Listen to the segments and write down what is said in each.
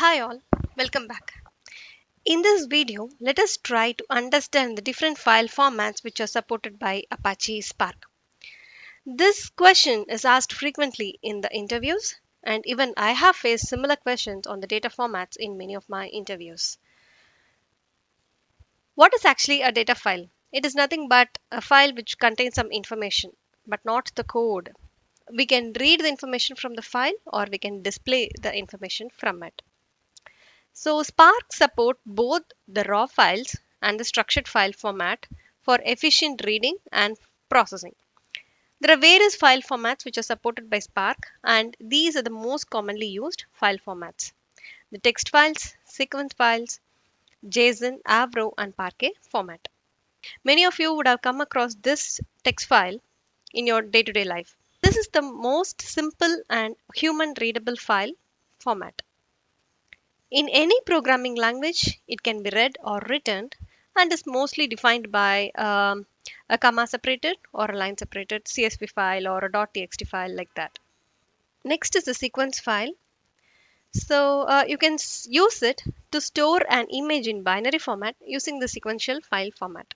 Hi all, welcome back. In this video, let us try to understand the different file formats which are supported by Apache Spark. This question is asked frequently in the interviews and even I have faced similar questions on the data formats in many of my interviews. What is actually a data file? It is nothing but a file which contains some information but not the code. We can read the information from the file or we can display the information from it. So Spark support both the raw files and the structured file format for efficient reading and processing. There are various file formats which are supported by Spark and these are the most commonly used file formats. The text files, sequence files, JSON, Avro and Parquet format. Many of you would have come across this text file in your day-to-day life. This is the most simple and human readable file format. In any programming language, it can be read or written and is mostly defined by um, a comma separated or a line separated CSV file or a .txt file like that. Next is the sequence file. So uh, you can use it to store an image in binary format using the sequential file format.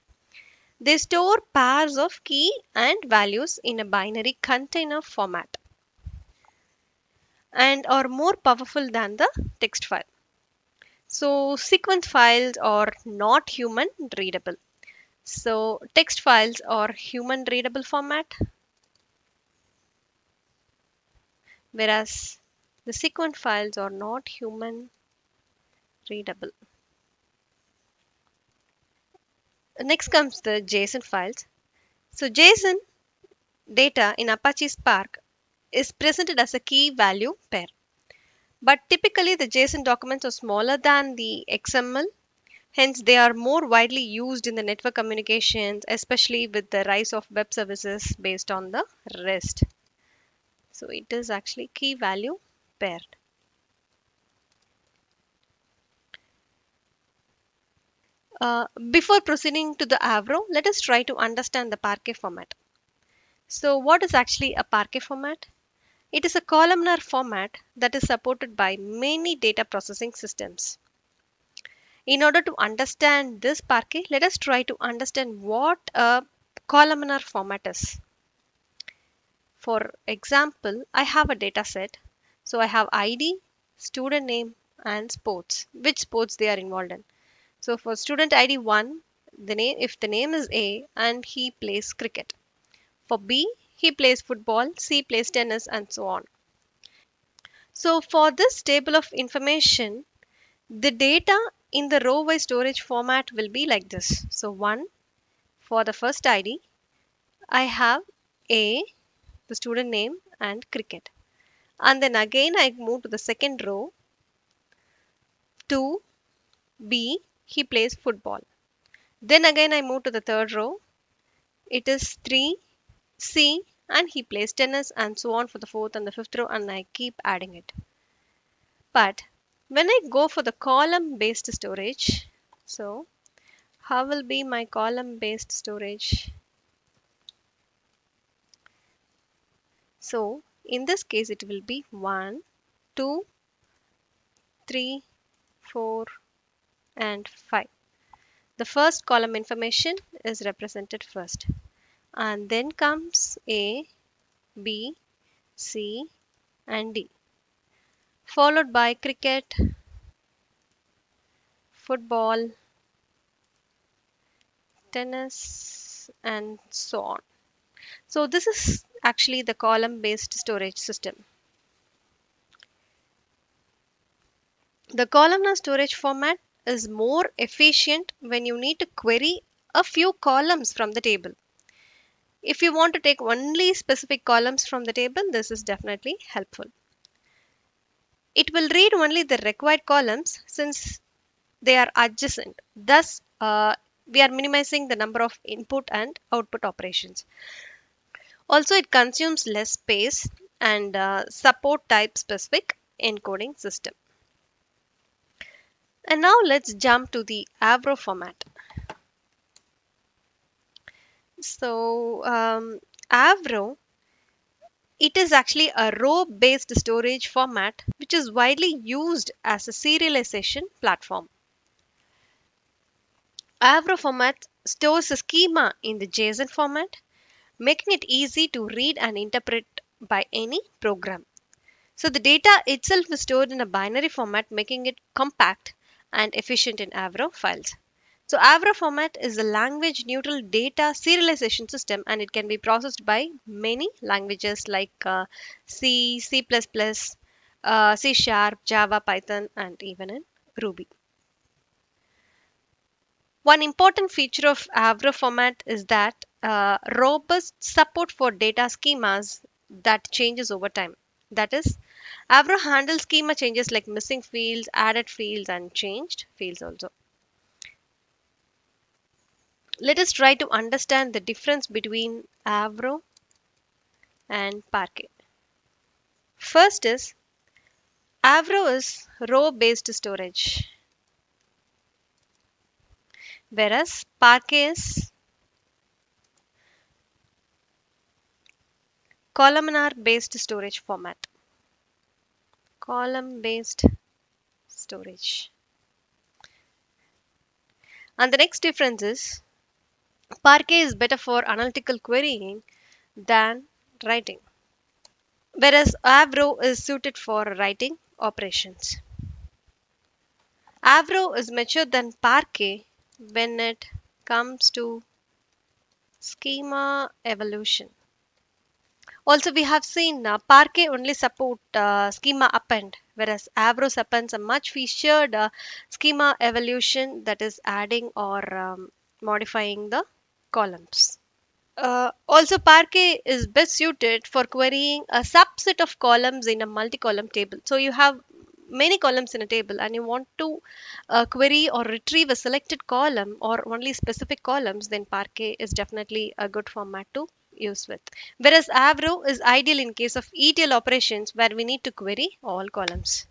They store pairs of key and values in a binary container format and are more powerful than the text file. So sequence files are not human readable. So text files are human readable format whereas the sequence files are not human readable. Next comes the JSON files. So JSON data in Apache Spark is presented as a key value pair. But typically the JSON documents are smaller than the XML. Hence, they are more widely used in the network communications, especially with the rise of web services based on the REST. So it is actually key value paired. Uh, before proceeding to the Avro, let us try to understand the Parquet format. So what is actually a Parquet format? It is a columnar format that is supported by many data processing systems. In order to understand this Parquet, let us try to understand what a columnar format is. For example, I have a data set. So I have ID, student name and sports, which sports they are involved in. So for student ID 1, the name if the name is A and he plays cricket. For B, he plays football, C plays tennis and so on. So for this table of information, the data in the row wise storage format will be like this. So 1 for the first ID, I have A, the student name and cricket. And then again I move to the second row. 2, B, he plays football. Then again I move to the third row. It is 3, C, and he plays tennis and so on for the fourth and the fifth row and I keep adding it. But when I go for the column based storage, so how will be my column based storage? So in this case it will be 1, 2, 3, 4 and 5. The first column information is represented first and then comes A, B, C and D followed by cricket, football, tennis and so on. So this is actually the column based storage system. The columnar storage format is more efficient when you need to query a few columns from the table. If you want to take only specific columns from the table, this is definitely helpful. It will read only the required columns since they are adjacent. Thus, uh, we are minimizing the number of input and output operations. Also, it consumes less space and uh, support type specific encoding system. And now let's jump to the Avro format. So um, Avro it is actually a row based storage format which is widely used as a serialization platform. Avro format stores a schema in the JSON format, making it easy to read and interpret by any program. So the data itself is stored in a binary format, making it compact and efficient in Avro files. So Avro format is a language neutral data serialization system and it can be processed by many languages like uh, C, C++, uh, C Sharp, Java, Python and even in Ruby. One important feature of Avro format is that uh, robust support for data schemas that changes over time. That is, Avro handles schema changes like missing fields, added fields and changed fields also let us try to understand the difference between Avro and Parquet. First is Avro is row based storage whereas Parquet is columnar based storage format. Column based storage. And the next difference is Parquet is better for analytical querying than writing, whereas Avro is suited for writing operations. Avro is mature than Parquet when it comes to schema evolution. Also, we have seen uh, Parquet only support uh, schema append, whereas Avro supports a much featured uh, schema evolution that is adding or um, modifying the columns. Uh, also, Parquet is best suited for querying a subset of columns in a multi-column table. So you have many columns in a table and you want to uh, query or retrieve a selected column or only specific columns, then Parquet is definitely a good format to use with. Whereas Avro is ideal in case of ETL operations where we need to query all columns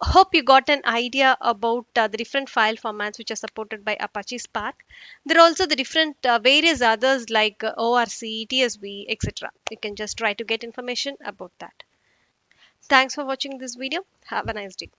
hope you got an idea about uh, the different file formats which are supported by Apache Spark. There are also the different uh, various others like uh, ORC, TSV, etc. You can just try to get information about that. Thanks for watching this video. Have a nice day.